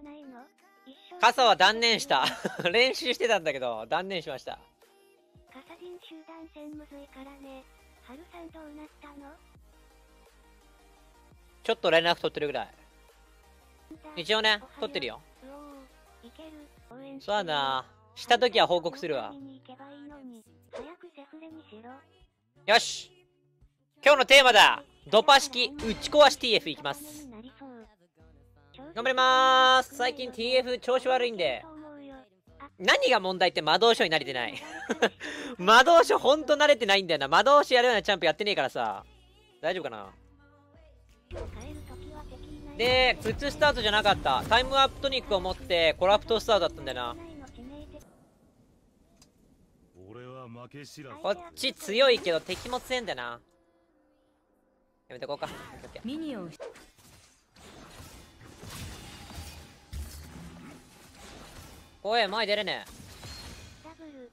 はないの？傘は断念した。練習してたんだけど断念しました。傘人集団戦むずいからねハルさんどうなったの。ちょっと連絡取ってるぐらい。一応ね取ってるよ。そうだな。した時は報告するわ。よし。今日のテーマだ。ドパ式打ち壊し TF いきます頑張りまーす。最近 TF 調子悪いんで。何が問題って魔導書に慣れてない。魔導書ほんと慣れてないんだよな。魔導書やるようなチャンプやってねえからさ。大丈夫かな？でプッツスタートじゃなかった。タイムアップトニックを持ってコラプトスタートだったんだよな。こっち強いけど敵も強いんだよな。やめてこうか。ミニオンおい前出れねダブル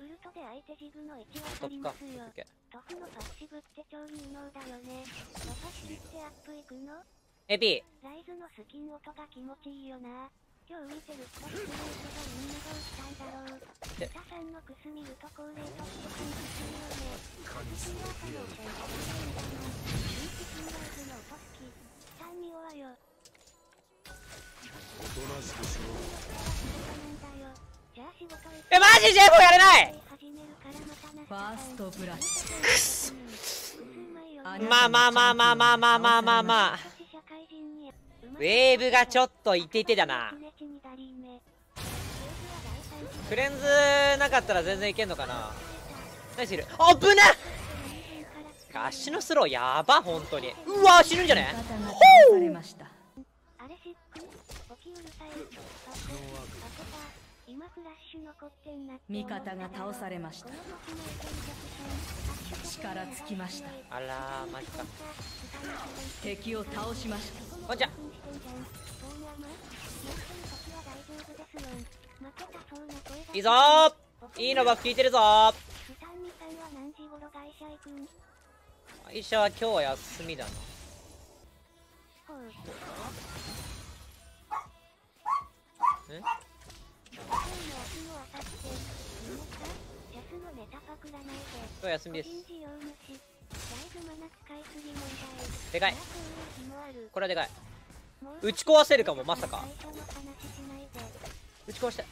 ウルトで相手ジグの位置えわかりますよトフのパッシブって超有能だよね。ロパシってアップいくの AP ライズのスキン音が気持ちいいよな。今日見てるスタッフの人がみんなどうしたんだろう。で北さんのクス見ると恒例として感じするよね。私は可能性が高いんだな新規新ライズの音好き3におわよおと。なしくしろえマジ J4 やれない！ファーストブラッシくすあまあまあまあまあまあまあまあまあまあ。ウェーブがちょっといていてだな。クレンズなかったら全然いけんのかな。ナイスいる？あぶね足のスローやば本当に。うわ死ぬんじゃね？ュ方が倒されました。あれシック起きう今フラッシュ残ってんな味方が倒されました。力尽きました。あらマジか。敵を倒しました。おじゃ。いいぞいいのば聞いてるぞ会社は今日は休みだな。くらないで今日休みです。でかい。これはでかい。打ち壊せるかもまさか。打ち壊したや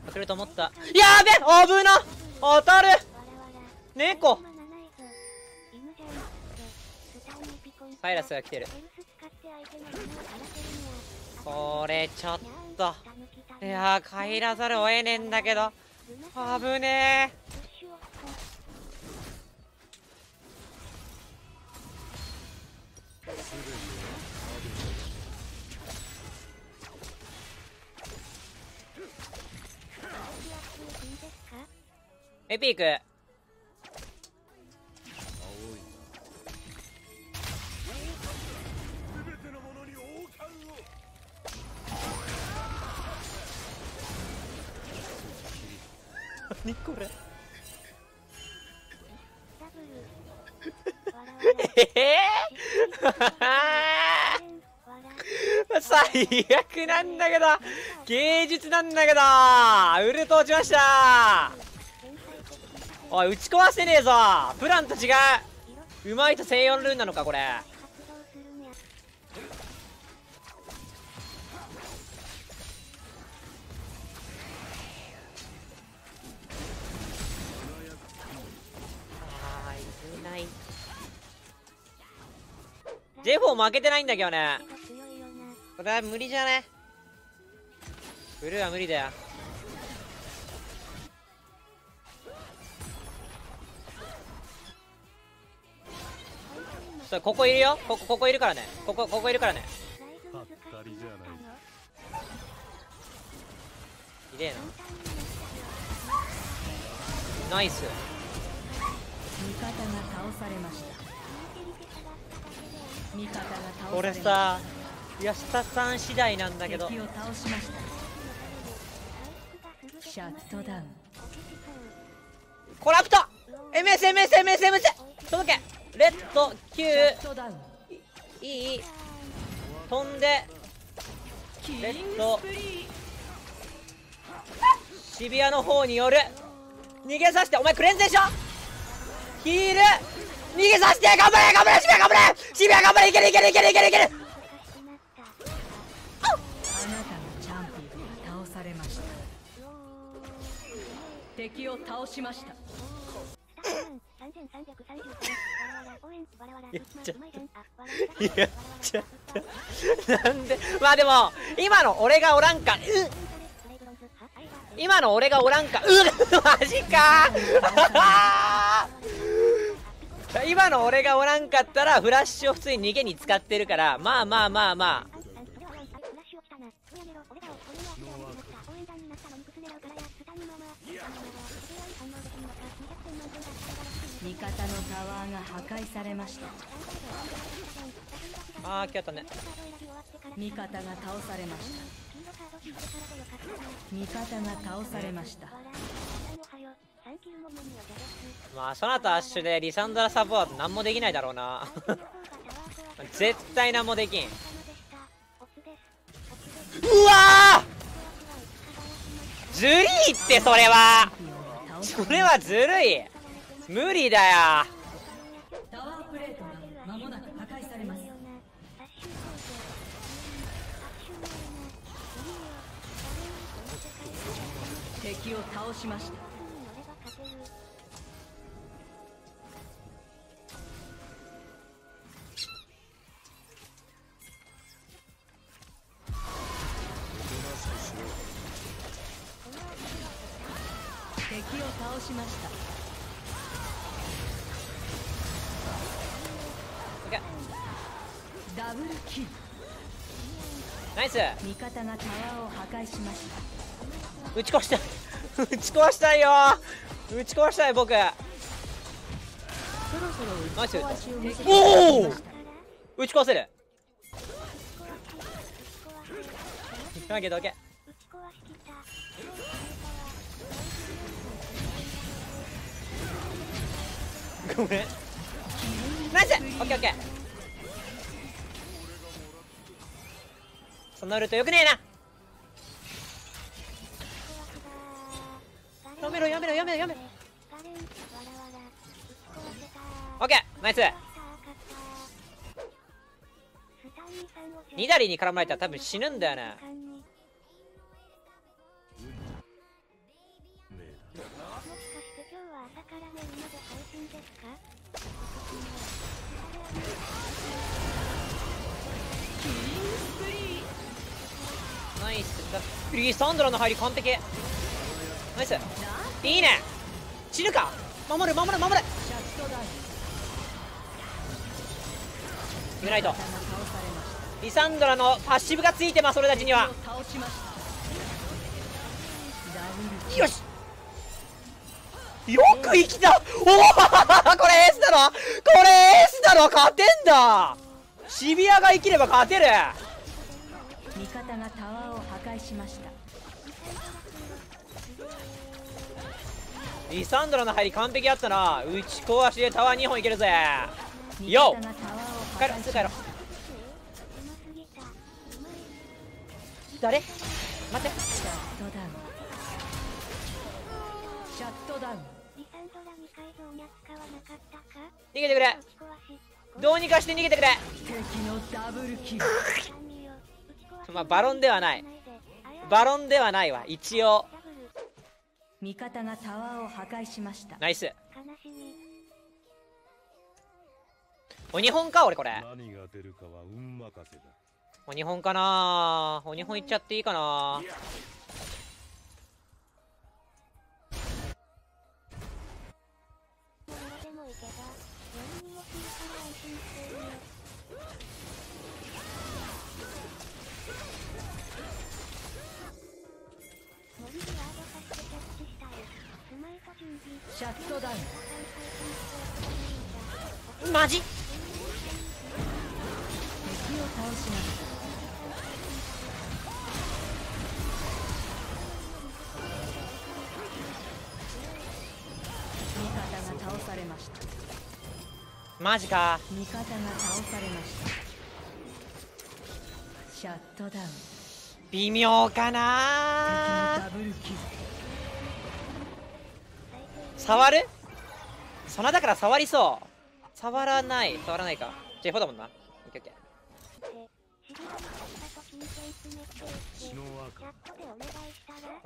っぱ来ると思った。やべ危な！当たる！猫！パイラスが来てる。これちょっと。いやー帰らざるを得ねえんだけど。危ねえ。エピック。何これ。ええ、最悪なんだけど芸術なんだけどウルト落ちましたおい打ち壊せねえぞプランと違ううまいと専用ルーンなのかこれ J4 負けてないんだけどね。これは無理じゃね？ブルーは無理だよ。そうここいるよ。ここここいるからね。ここここいるからね。ひでえな。ナイス。味方が倒されましたこれさ安田さん次第なんだけど。シャットダウン。コラプト！MSMSMSMS 届け！レッドシ Q ャットダウン。いい飛んで。レッド。渋谷の方による。逃げさせて。お前クレンゼでしょ？ヒール逃げさせて頑張れ頑張れ渋谷頑張れ渋谷頑張れいけるいけるいけるいけるいける。あなたのチャンピオンが倒されました。敵を倒しました。やっちゃった。やっちゃった。なんでまあでも今の俺がおらんか。うん今の俺がおらんか。うんマジか今の俺がおらんかったらフラッシュを普通に逃げに使ってるからまあまあまあまあ。味方のタワーが破壊されました。ああ来たね。味方が倒されました。味方が倒されましたまあその後アッシュでリサンドラサポート何もできないだろうな。絶対何もできん。うわー！ずるいってそれは。それはずるい。無理だよ。敵を倒しました。敵を倒しました。ダブルキル。ーナイス。味方がタワーを破壊しました打ち壊したい。打ち壊したいよ。打ち壊したい僕。そろそろナイス。打ちおお打ち壊せる。オッケーオッケーごめん。ナイス！オッケーオッケー。そんなウルトよくねえな。めろやめろやめろやめろ。オッケーナイス。ニダリに絡まれたら多分死ぬんだよねナイス。だリサンドラの入り完璧。ナイス。いいね。死ぬか。守る守る守る。ユナイト。リサンドラのパッシブがついてます俺たちには。よし。よく生きた。おお これエースだろ。これエースだろ。勝てんだ。シビアが生きれば勝てる。味方がタワーを破壊しました。リサンドラの入り完璧やったな。打ち壊しでタワー2本いけるぜ。よ味方がタワーを。帰ろう。すぐ帰ろう。誰待ってシャットダウン逃げてくれどう。にかして逃げてくれまあバロンではないバロンではないわ一応味方がタワーを破壊しました。ナイス。お日本か俺これ。何が出るかは運任せだ。お日本かな。お日本行っちゃっていいかなシャットダウン。マジ？敵を倒しました味方がマジか。味方が倒されました。シャットダウン。微妙かな。ダブルキル触る？そんなだから触りそう。触らない。触らないか。じゃあ F だもんな。オッケーオッケー。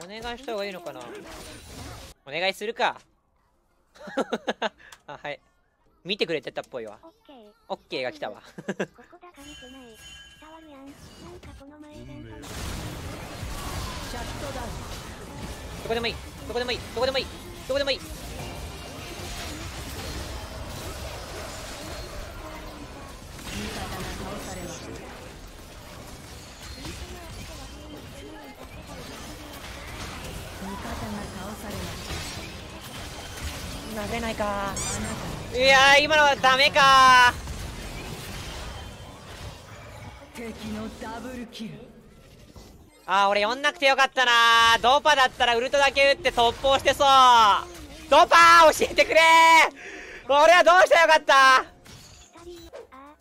お願いした方がいいのかな。お願いするか。あはい。見てくれてたっぽいわ。オッケーが来たわ。どこでもいい。どこでもいい。どこでもいいどこでもいい。投げないか。いや今のはダメか敵のダブルキル。あー俺呼んなくてよかったな。ドパだったらウルトだけ打って突破してそう。ドパー教えてくれ。ー俺はどうしたらよかった。スタリーあ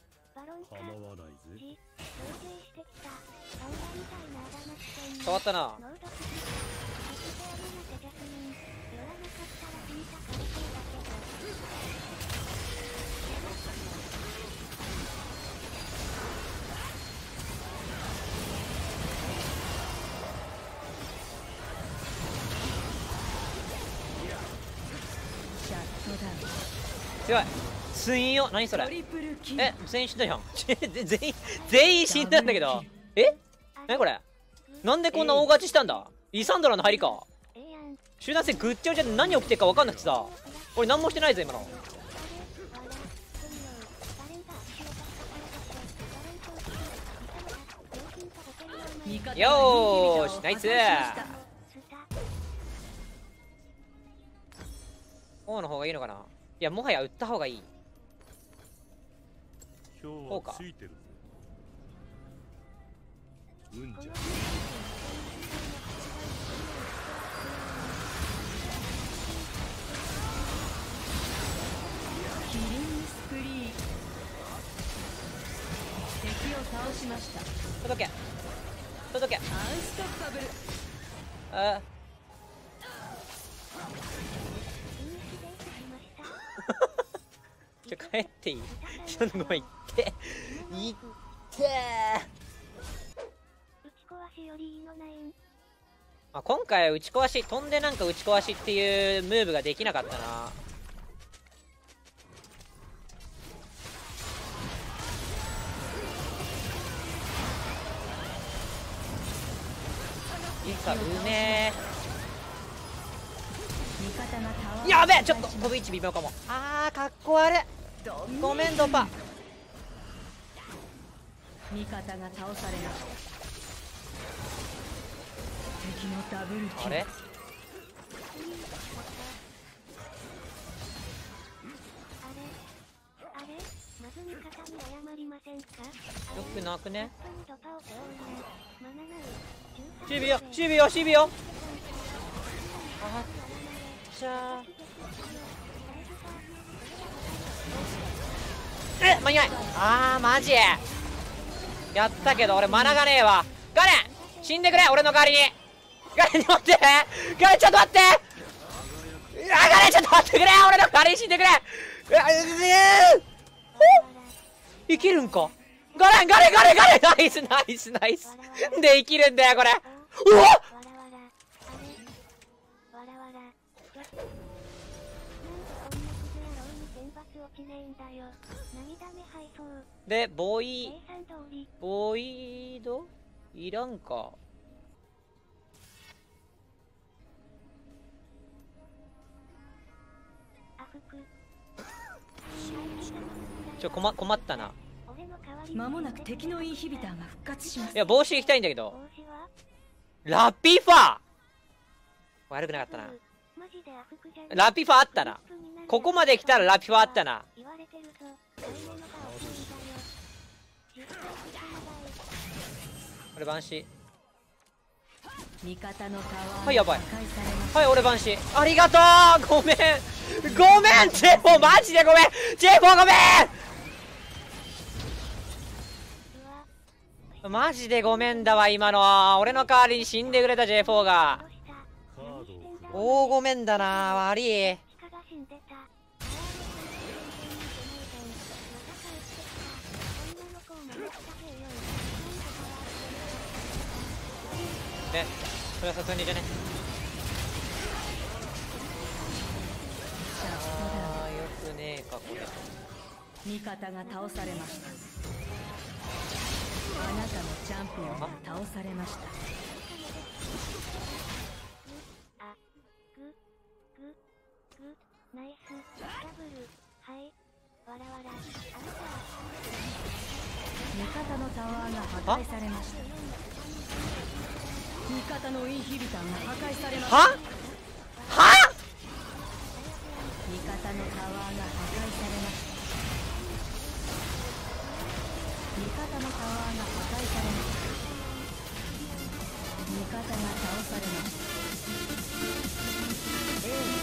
強い。ツインよ何それ？え全員死んだじゃん。全員全員死んだんだけど。え？何これ？なんでこんな大勝ちしたんだ？イサンドラの入りか。集団戦ぐっちゃぐちゃで何起きてるか分かんなくてさ。俺何もしてないぞ今の。よーしナイス。王の方がいいのかな？いやもはや売った方がいい。今日こうかはついてるぜ運じゃ。キリングスプリー。敵を倒しました。届け。届け。アンストッパブル。あっていい。ちょっとごめん。行って。行って。打ち壊しよりいいのない。んあ今回は打ち壊し飛んでなんか打ち壊しっていうムーブができなかったな。いかうめえ。やべえ！ちょっと飛ぶ位置微妙かも。あーかっこ悪いごめんドパ。味方が倒されました。敵のダブルキル。あれ？あれ？あれ？まず味方に謝りませんか？よくなくね？本当にドパを背負うなマナナウ守備よ守備よ守備よあっ。ちゃーえ間に合い。あーマジ。やったけど俺マナがねえわ。ガレン死んでくれ俺の代わりに。ガレン待って。ガレンちょっと待って。あガレンちょっと待ってくれ。俺の代わりに死んでくれ。うわうえーお生きるんかガレンガレンガレンガレンナイスナイスナイスで生きるんだよこれうわわでボイボイド？いらんか。ちょ困困ったな。俺の代わりに間もなく敵のインヒビターが復活します。いや帽子行きたいんだけど。ラッピーファー。悪くなかったなラピファーあったな。ここまで来たらラピファーあったな。俺バンシーはいやばい。はい俺バンシありがとう。ごめん。ごめんジェフォーマジでごめん。ジェフォーごめん。マジでごめんだわ今の俺の代わりに死んでくれた J4 が大ごめんだな悪い。鹿が死んでたああもう全然見てないじゃんまた帰ってきた女の子を守ったけよなんとかはえそれはさすがにじゃね？あーよくねえかこれ味方が倒されました。あなたのチャンピオンが倒されましたナイスダブルはいわらわらあな味方のタワーが破壊されました味方のインヒビターが破壊されましたはは味方のタワーが破壊されました味方のタワーが破壊されました味方が倒されました